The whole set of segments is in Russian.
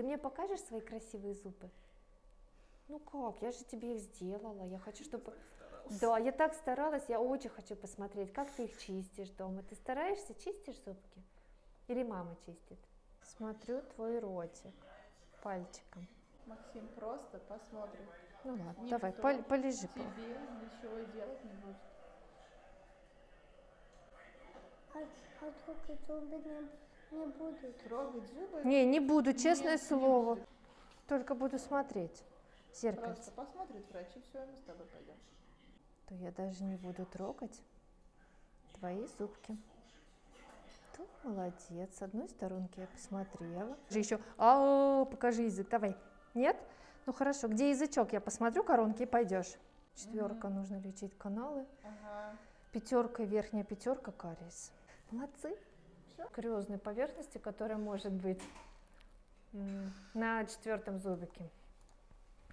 Ты мне покажешь свои красивые зубы? Ну как, я же тебе их сделала. Я хочу, чтобы... Да, я так старалась, я очень хочу посмотреть, как ты их чистишь дома. Ты стараешься, чистишь зубки? Или мама чистит? Смотрю твой ротик пальчиком. Максим, просто посмотрим. Ну ладно, Никто давай, пол- полежи. Тебе ничего делать не будет. А, а только зубы не, не будут. Трогать зубы. Не, не буду, честное Нет, не слово. будет. Только буду смотреть в зеркальце. Просто посмотрит врач, и все, мы с тобой пойдем. То я даже не буду трогать твои зубки. То молодец. С одной сторонки я посмотрела. Же еще. А, покажи язык. Давай. Нет? Ну хорошо. Где язычок? Я посмотрю коронки и пойдешь. Четверка нужно лечить каналы. Ага. Пятерка, верхняя пятерка, кариес. Молодцы. Кариозной поверхности, которая может быть на четвертом зубике.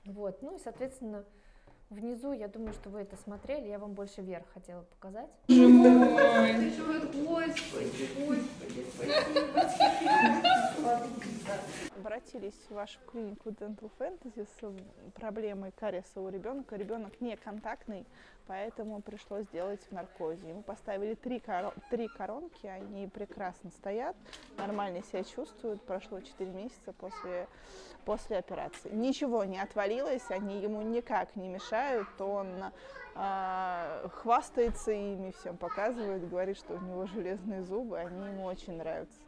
Вот, ну и, соответственно, внизу, я думаю, что вы это смотрели, я вам больше вверх хотела показать. Обратились в вашу клинику Dental Fantasy с проблемой кариеса у ребенка. Ребенок не контактный, поэтому пришлось сделать в наркозе. Мы поставили три, коро- три коронки, они прекрасно стоят, нормально себя чувствуют. Прошло 4 месяца после, после операции. Ничего не отвалилось, они ему никак не мешают. Он а, хвастается ими, всем показывает, говорит, что у него железные зубы, они ему очень нравятся.